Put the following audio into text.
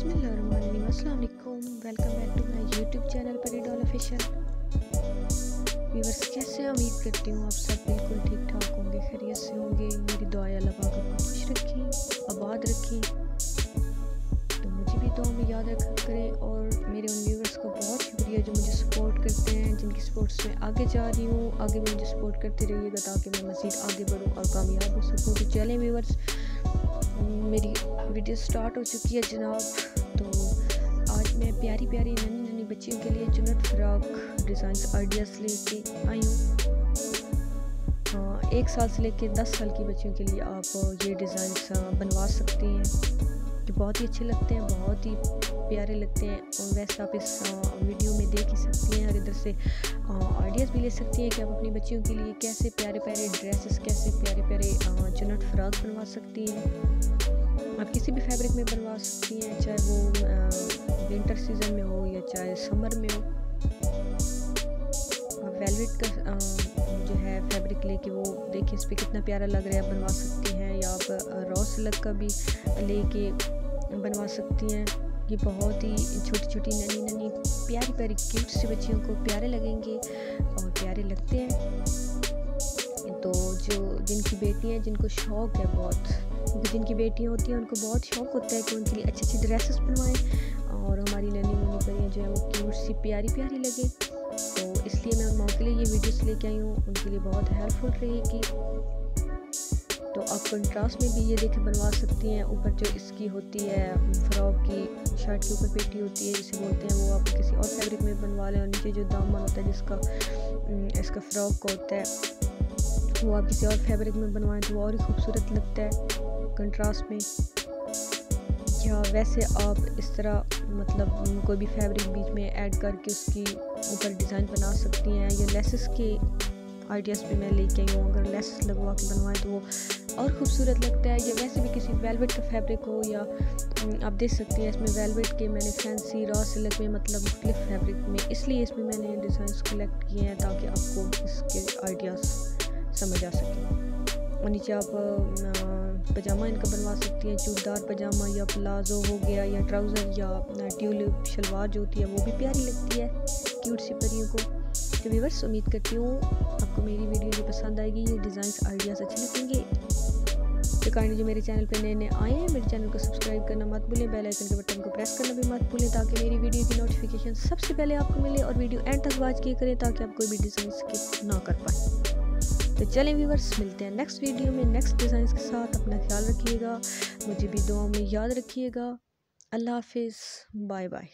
अस्सलाम वालेकुम back to my YouTube channel परिडॉल official. Viewers कैसे उम्मीद करती हूँ आप सब बिल्कुल ठीक ठाक होंगे, खैरियत से होंगे। मेरी दुआ अल्लाह पाक आपको खुश रखें, आबाद रखें। तो मुझे भी दुआ में याद रखा करें और मेरे उन व्यूवर्स को बहुत शुक्रिया जो मुझे सपोर्ट करते हैं, जिनकी सपोर्ट से आगे जा रही हूँ। आगे भी मुझे सपोर्ट करते रहिएगा ताकि मैं मज़ीद आगे बढ़ूँ और कामयाब हो सकूँ। तो चलें व्यूवर्स, मेरी वीडियो स्टार्ट हो चुकी है जनाब। तो आज मैं प्यारी प्यारी नन्ही नन्ही बच्चियों के लिए चुनट फ्रॉक डिज़ाइन आइडियाज़ लेके आई हूँ। हाँ, एक साल से लेके दस साल की बच्चियों के लिए आप ये डिज़ाइन बनवा सकते हैं। जो बहुत ही अच्छे लगते हैं बहुत ही प्यारे लगते हैं और वैसे आप इस वीडियो में देख ही सकती हैं और इधर से आइडियाज़ भी ले सकती हैं कि आप अपनी बच्चियों के लिए कैसे प्यारे प्यारे ड्रेसेस कैसे प्यारे प्यारे चुनट फ्रॉक बनवा सकती हैं। आप किसी भी फैब्रिक में बनवा सकती हैं, चाहे वो विंटर सीज़न में हो या चाहे समर में हो। वेलवेट का जो है फैब्रिक लेके वो देखिए, इस पर कितना प्यारा लग रहा है, आप बनवा सकती हैं या आप रॉ सिलक का भी लेके बनवा सकती हैं। ये बहुत ही छोटी छोटी ननी ननी प्यारी प्यारी क्यूट सी बच्चियों को प्यारे लगेंगे और प्यारे लगते हैं। तो जो, जिनकी बेटी हैं, जिनको शौक़ है बहुत क्योंकि जिनकी बेटियाँ होती हैं, उनको बहुत शौक़ होता है कि उनके लिए अच्छी अच्छी ड्रेसेस बनवाएँ और हमारी ननी मुनी परियाँ जो है, वो क्यूट सी प्यारी प्यारी लगे। तो इसलिए मैं उन माओ के लिए ये वीडियोस लेके आई हूँ। उनके लिए बहुत हेल्पफुल रहेगी। तो आप कंट्रास्ट में भी ये देखे बनवा सकती हैं। ऊपर जो इसकी होती है फ्रॉक की शर्ट के ऊपर पेटी होती है, जिसे बोलते हैं, वो आप किसी और फैब्रिक में बनवा लें और नीचे जो दामन होता है, जिसका इसका फ्रॉक का होता है वो आप किसी और फैब्रिक में बनवाएँ तो वो और ही खूबसूरत लगता है कंट्रास्ट में। या वैसे आप इस तरह मतलब कोई भी फैब्रिक बीच में ऐड करके उसकी ऊपर डिज़ाइन बना सकती हैं या लेसेस के आइडियाज़ भी मैं लेके आई हूँ। अगर लेसेस लगवा के बनवाएँ तो वो और ख़ूबसूरत लगता है। या वैसे भी किसी वेलवेट का फैब्रिक हो या आप देख सकते हैं इसमें वेलवेट के मैंने फैंसी रॉ सिलक में मतलब मुख्तलिफ़ फैब्रिक में, इसलिए इसमें मैंने डिज़ाइन कलेक्ट किए हैं ताकि आपको इसके आइडियाज़ समझ आ सके और नीचे आप पजामा इनका बनवा सकती हैं, चूड़दार पजामा या प्लाजो हो गया या ट्राउज़र या ट्यूलिप, शलवार जो होती है, वो भी प्यारी लगती है, क्यूट सी परियों को। तो व्यूवर्स, उम्मीद करती हूँ आपको मेरी वीडियो जो पसंद आएगी, ये डिज़ाइन आइडियाज़ अच्छे लगेंगे। तो काइंडली जो मेरे चैनल पे नए नए आए हैं, मेरे चैनल को सब्सक्राइब करना मत भूलें, बेल आइकन के बटन को प्रेस करना भी मत भूलें, ताकि मेरी वीडियो की नोटिफिकेशन सबसे पहले आपको मिले और वीडियो एंड तक वॉच किए करें, ताकि आप कोई भी डिज़ाइन स्किप ना कर पाए। तो चलें व्यूवर्स मिलते हैं नेक्स्ट वीडियो में नेक्स्ट डिज़ाइन के साथ अपना ख्याल रखिएगा, मुझे भी दुआ में याद रखिएगा। अल्लाह हाफिज़ बाय बाय